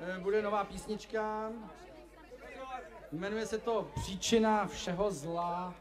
Eh, bude nová písnička. Jmenuje se to Příčina všeho zla.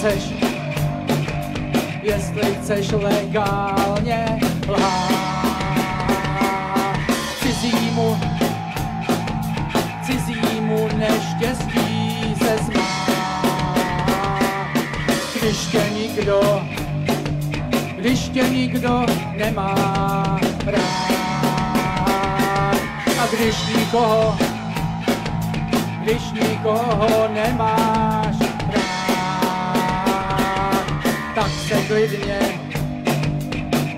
Chceš, jestli chceš legálně lhát. Cizímu, cizímu neštěstí se zmá. Když tě nikdo, když tě nikdo nemá rád. A když nikoho, když nikoho nemáš klidně,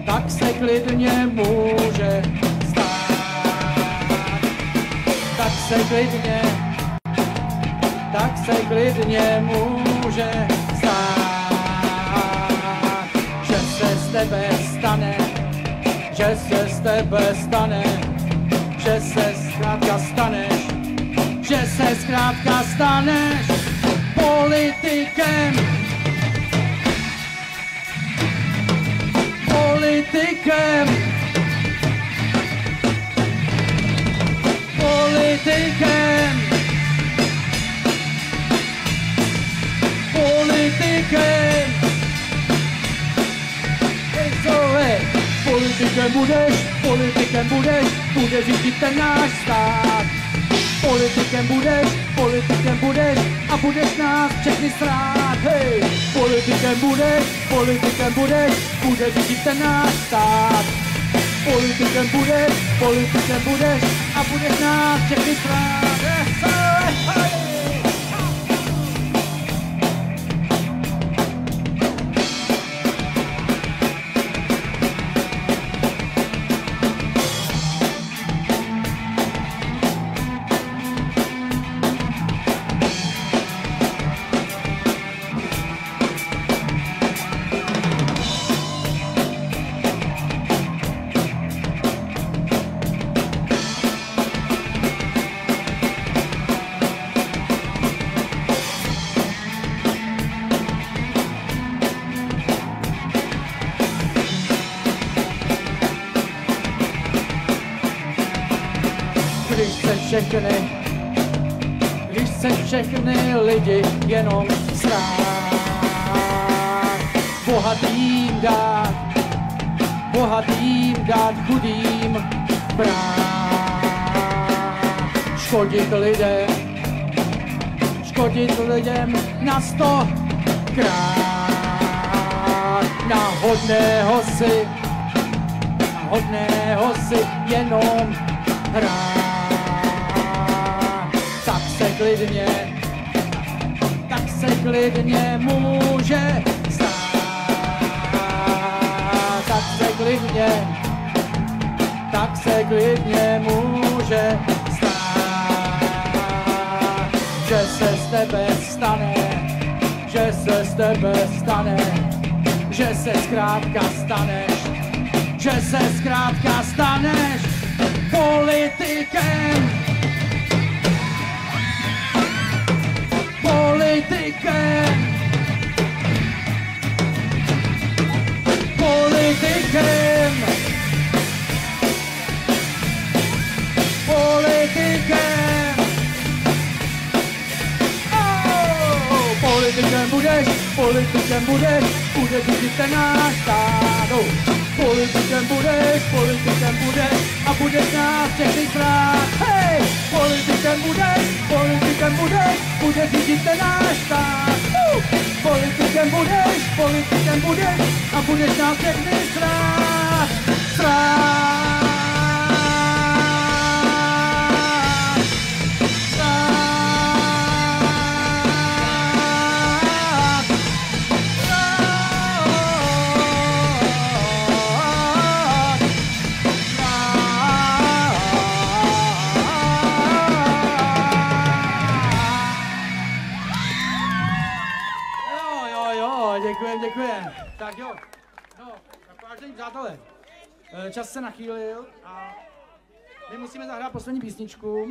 tak se klidně může stát. Tak se klidně, tak se klidně může stát, že se z tebe stane, že se z tebe stane, že se zkrátka staneš, že se zkrátka staneš politikem. Politikem. Politikem. Politikem. Hej. Politikem budeš, politikem budeš, bude řídit ten náš stát. Politikem budeš, politikem budeš a budeš nás všechny strát, hej. Politikem budeš, politikem budeš, bude řídit ten náš stát. Politikem budeš, politikem budeš a budeš nás všechny strát, všechny, když se všechny lidi jenom srát. Bohatým dát, bohatým dát chudým brát. Škodit lidem, škodit lidem na sto krát. Na hodného si, na hodného si jenom hrát. Klidně, tak se klidně může stát. Tak se klidně, tak se klidně může stát. Že se z tebe stane, že se z tebe stane, že se zkrátka staneš, že se zkrátka staneš politikem. Politikem. Politikem. Politikem. Oh, politikem budeš, politikem budeš, bude řídit ten náš stát. Oh. Politikem budeš, politikem budeš a budeš nás všechny krát. Hej! Politikem budeš, politikem budeš, bude řídit ten náš stát. Uh! Politikem budeš, politikem budeš a budeš nás všechny krát. Krát. Děkujem. Tak jo. No, tak vážení přátelé, eh, čas se nachýlil a my musíme zahrát poslední písničku.